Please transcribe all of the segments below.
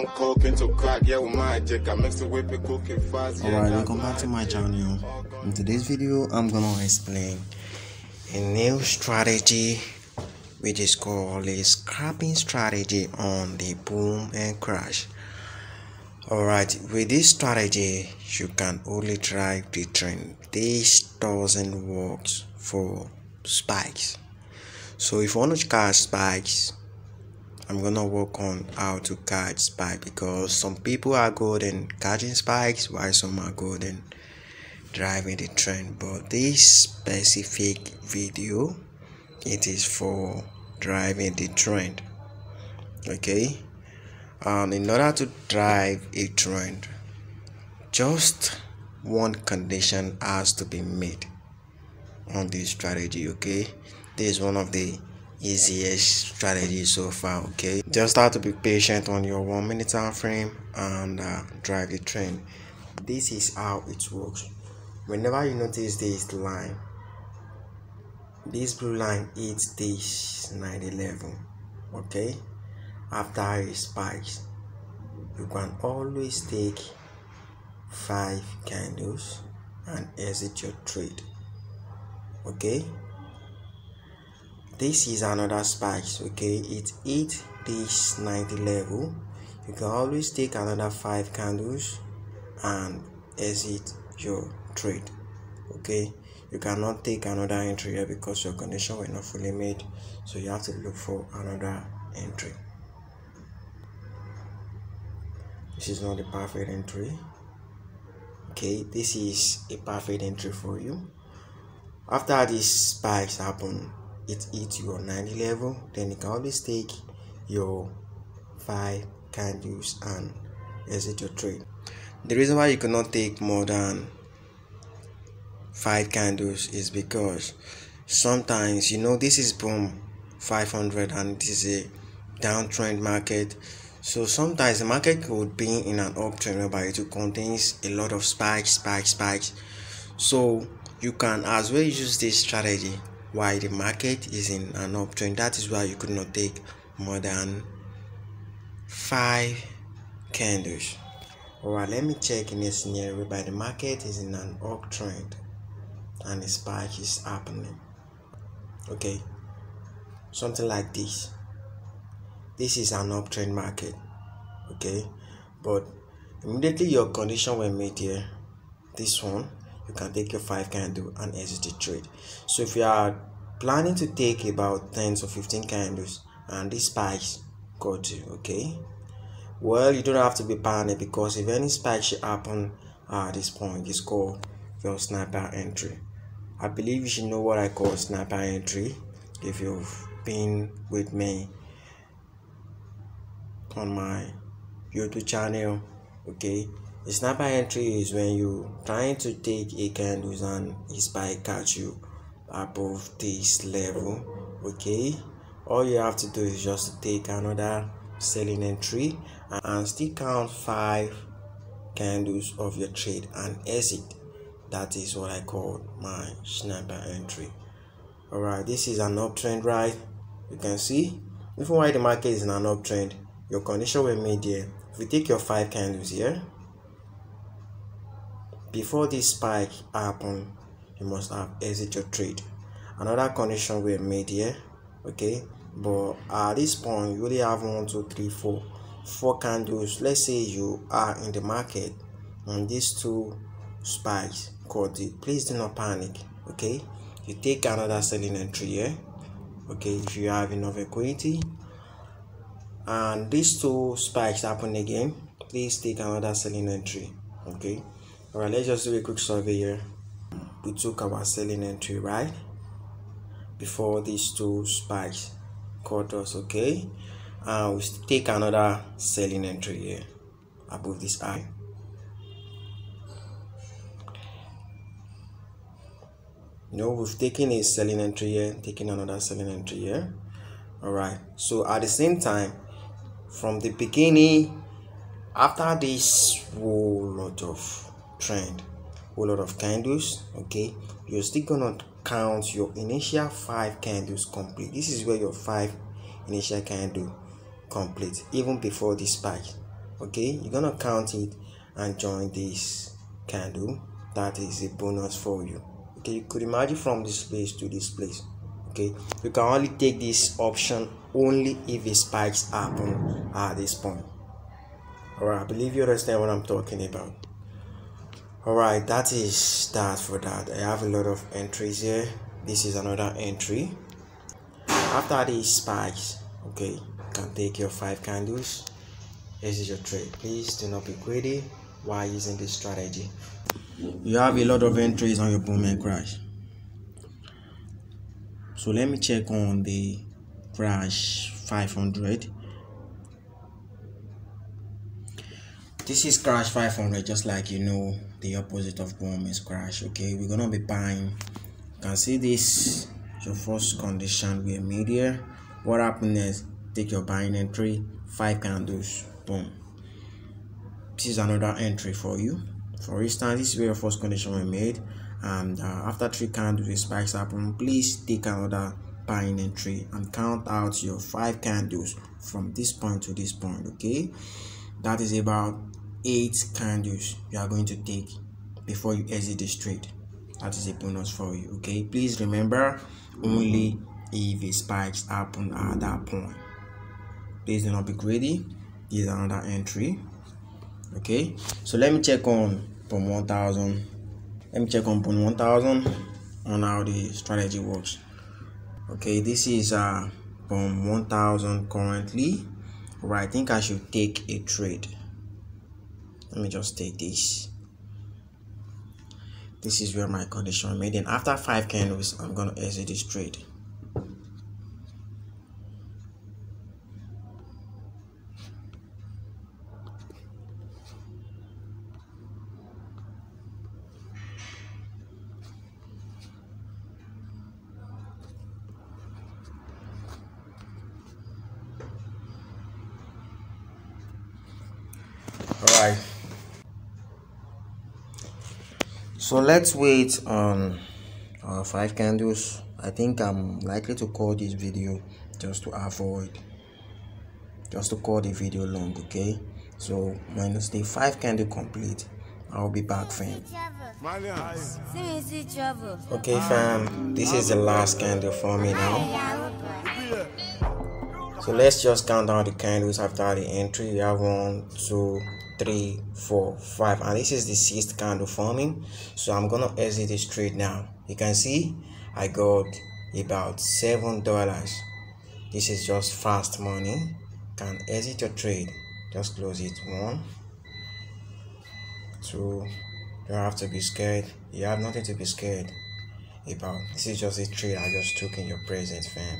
on coke into crack, yeah, with magic. I mix it with it, cook it fast. Yeah, Alright, welcome back to my channel. In today's video, I'm gonna explain a new strategy which is called a scalping strategy on the boom and crash. Alright, with this strategy, you can only drive the trend. This doesn't work for spikes. So if you want to catch spikes, I'm gonna work on how to catch spike because some people are good in catching spikes while some are good in driving the trend. But this specific video, it is for driving the trend. Okay and in order to drive a trend just one condition has to be made on this strategy okay this is one of the easiest strategy so far okay? Just have to be patient on your one minute time frame and uh, drive the trend. This is how it works. Whenever you notice this line this blue line hits this 90 level okay? After it spikes you can always take five candles and exit your trade okay this is another spikes okay? It hit this 90 level. You can always take another five candles and exit your trade okay? You cannot take another entry here because your condition were not fully made so you have to look for another entry. This is not a perfect entry okay? This is a perfect entry for you. After this spikes happen it hits your 90 level then you can always take your five candles and exit your trade the reason why you cannot take more than five candles is because sometimes you know this is boom 500 and this is a downtrend market so sometimes the market could be in an uptrend whereby it contains a lot of spikes, spikes, spikes. So you can as well use this strategy while the market is in an uptrend. That is why you could not take more than five candles. Alright, let me check in a scenario whereby the market is in an uptrend and a spike is happening. Okay, something like this this is an uptrend market okay but immediately your condition were made here this one you can take your five candle and exit the trade. So if you are planning to take about 10 to 15 candles and this spikes got you okay? Well you don't have to be panicked because if any spike should happen at this point it's called your sniper entry. I believe you should know what i call sniper entry if you've been with me on my youtube channel okay a sniper entry is when you trying to take a candles and a spike catch you above this level okay? All you have to do is just take another selling entry and still count five candles of your trade and exit. That is what i call my sniper entry. All right this is an uptrend right? You can see even while the market is in an uptrend your condition were made here if you take your five candles here before this spike happen you must have exit your trade. Another condition were made here okay but at this point you only have one two three four four candles. Let's say you are in the market and these two spikes caught it. Please do not panic okay? You take another selling entry here okay if you have enough equity. And these two spikes happen again please take another selling entry okay all right let's just do a quick survey here. We took our selling entry right? Before these two spikes caught us okay? Uh, and we'll take another selling entry here above this eye. You know we've taken a selling entry here taking another selling entry here. All right so at the same time from the beginning after this whole lot of trend. Whole lot of candles okay? You're still gonna count your initial five candles complete. This is where your five initial candle complete even before the spike okay? You're gonna count it and join this candle. That is a bonus for you okay? You could imagine from this place to this place okay? You can only take this option only if it spikes happen at this point. All right i believe you understand what i'm talking about all right that is that for that. I have a lot of entries here. This is another entry. After these spikes okay you can take your five candles. This is your trade please do not be greedy while using this strategy. You have a lot of entries on your boom and crash. So let me check on the crash 500 this is crash 500 just like you know the opposite of boom is crash okay? We're gonna be buying you can see this your first condition we made here what happened is take your buying entry five candles boom. This is another entry for you. For instance this is where your first condition we made and uh, after three candles with spikes happen please take another buying entry and count out your five candles from this point to this point okay? That is about eight candles you are going to take before you exit this trade that is a bonus for you okay? Please remember only if the spikes happen at that point. Please do not be greedy. Is another entry okay? So let me check on boom 1000 let me check on point 1000 on how the strategy works okay? This is uh boom 1000 currently right i think i should take a trade let me just take this. This is where my condition made and after five candles i'm gonna exit this trade. All right so let's wait on five candles. I think i'm likely to call this video just to avoid just to call the video long okay? So it's the five candle complete i'll be back fam. Okay fam this is the last candle for me now. So let's just count down the candles after the entry. We have one two three four five and this is the sixth candle forming. So i'm gonna exit this trade now. You can see i got about seven dollars. This is just fast money. Can exit your trade. Just close it. One two. You don't have to be scared. You have nothing to be scared about. This is just a trade i just took in your presence fam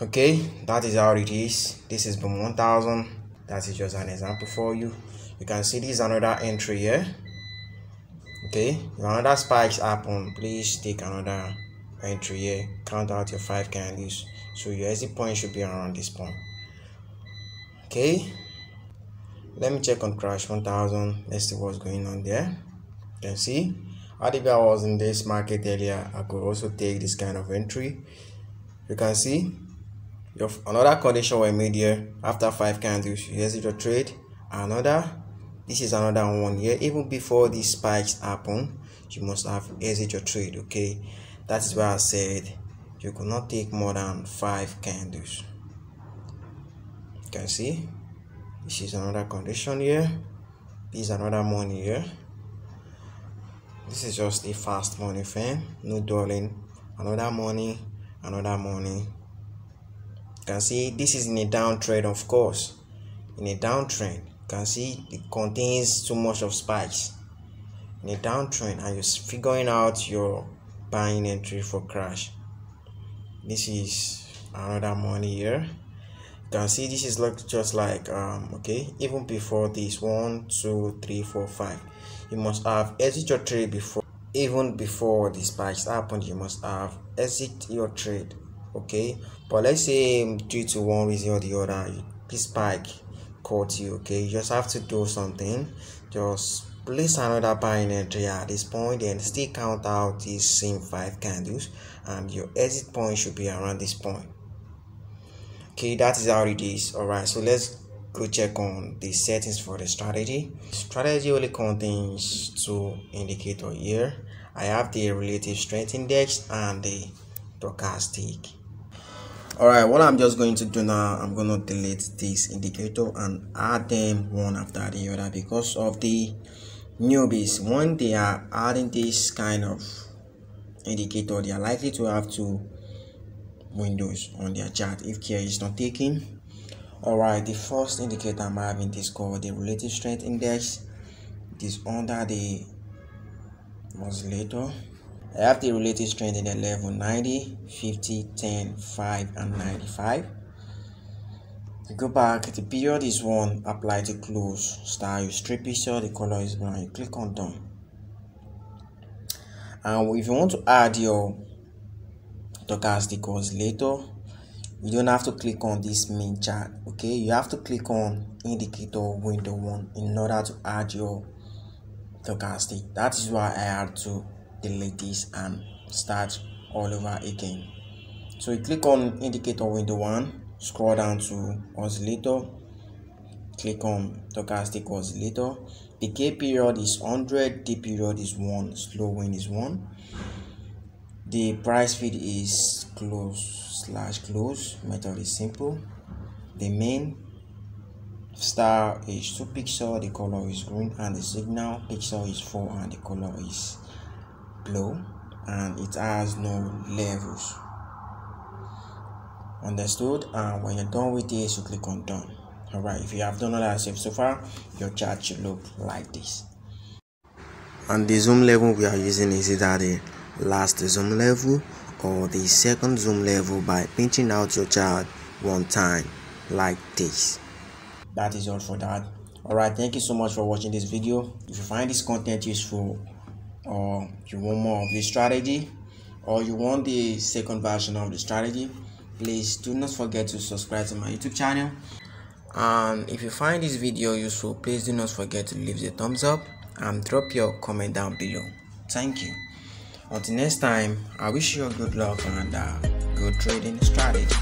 okay that is how it is. This is boom 1000 that is just an example for you. You can see this another entry here. Okay if another spikes happen please take another entry here. Count out your five candles so your exit point should be around this point. Okay let me check on crash 1000 let's see what's going on there. You can see I was in this market earlier. I could also take this kind of entry. You can see your another condition were made here after five candles. Exit your trade. Another this is another one here. Even before these spikes happen you must have exit your trade okay? That is why i said you could not take more than five candles. You can see this is another condition here. This is another money here. This is just a fast money fan no dulling another money another money can see this is in a downtrend of course. In a downtrend you can see it contains too much of spikes in a downtrend and you're figuring out your buying entry for crash. This is another money here. You can see this is like just like um okay even before this one two three four five. You must have exit your trade before even before the spikes happened you must have exit your trade okay? But let's say due to one reason or the other this spike caught you okay? You just have to do something. Just place another buying entry at this point and still count out these same five candles and your exit point should be around this point. Okay that is how it is. All right so let's go check on the settings for the strategy. Strategy only contains two indicator here. I have the relative strength index and the stochastic all right what i'm just going to do now i'm going to delete this indicator and add them one after the other because of the newbies. When they are adding this kind of indicator they are likely to have two windows on their chart if care is not taken. All right the first indicator i'm having is called the relative strength index. It is under the oscillator i have the relative strength in the level 90 50 10 5 and 95 you go back the period is one apply to close. Style you strip picture the color is brown. You click on done. And if you want to add your stochastic oscillator you don't have to click on this main chart okay? You have to click on indicator window one in order to add your stochastic that is why i had to delete this and start all over again. So you click on indicator window one scroll down to oscillator click on stochastic oscillator. The k period is 100 d period is 1 slowing is 1 the price feed is close slash close method is simple. The main star is 2 pixel the color is green and the signal pixel is 4 and the color is blue and it has no levels. Understood? And when you're done with this you click on done. All right if you have done all that steps so far your chart should look like this. And the zoom level we are using is either the last zoom level or the second zoom level by pinching out your chart one time like this. That is all for that. All right thank you so much for watching this video. If you find this content useful or you want more of this strategy or you want the second version of the strategy please do not forget to subscribe to my youtube channel. And if you find this video useful please do not forget to leave the thumbs up and drop your comment down below. Thank you. Until next time i wish you a good luck and uh, good trading strategy